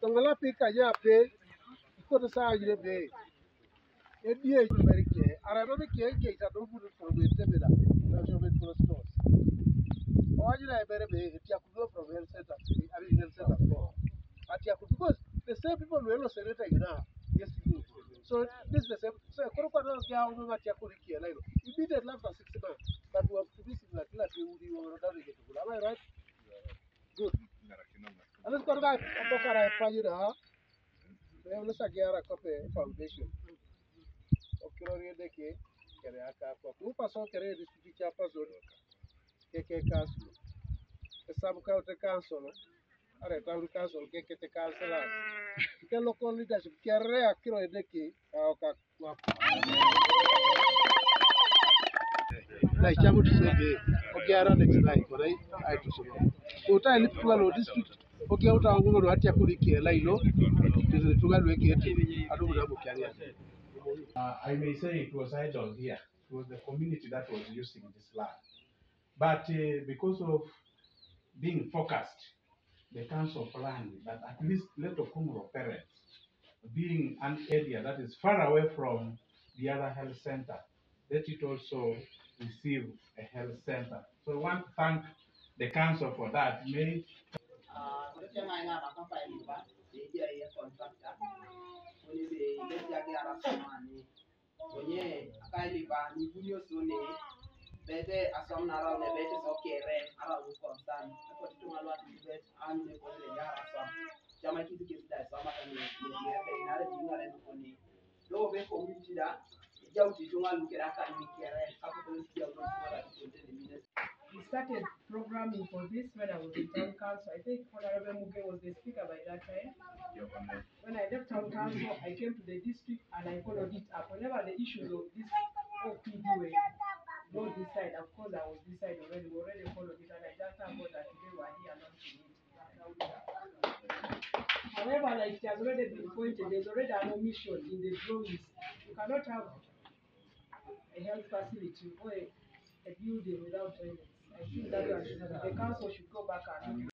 Tongala pika ya pe, ikoto saa yire be. Edi e jumeri ke, arano be ke ke isa don buru probe te bela, na jobe pro stores. Oaji na ebere be, eti akudo from health center, abi health center for. Ati akudo because the same people who hello senator you know, yes you do. So this is the same. So koro kwa na kia umu mati akuri kia na ilo. Immediately Habis kau dah apa cara panjir ha? Saya belum sakit arah kau pe foundation. Okey orang ni dek kere aka kau tu pasal kere distribusi apa zon? Keke kasu. Esabu kau terkansul. Are tahu kansul keke terkansul lah. Kita local leadership kere akiro dek kau kau kau. Like I would say, okay, around next night, right? I to so. Ota elipula lo district Uh, I may say it was idle here. It was the community that was using this land. But uh, because of being focused, the council planned that at least let Okunguro parents, being an area that is far away from the other health center, let it also receive a health center. So I want to thank the council for that. May onye akailiba ni bunyo sone bete asom na raw ne bete so kere ara wu konsan ko tu ngalwa ti bet an ne ko le ya asom jama ki ti da sama ka ni ne be na re ni ngare ko ni do be community da jawti tu ngalu kera kan ni kere ka ko ti jaw do ngara ko te ni ne we started programming for this when I was in town council. I think Honorable Muge was the speaker by that time. When I left town council, I came to the district and I followed it up. Whenever the issues of this OPD were not this side, of course I was this side already. We already followed it and I just thank God that today we are here launching it. However, like it has already been pointed, there's already an omission in the drawings. You cannot have a health facility or a, a building without toilets. I think that should- the council should go back and